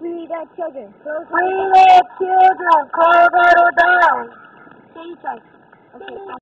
We the children. Those We the children, Colorado down. Say it right. Okay.